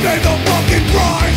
They the fucking cry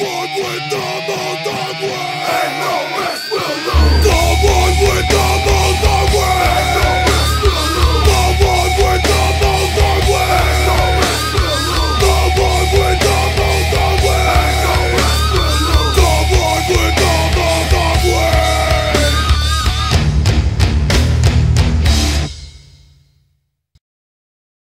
one with the most hungry And no rest will lose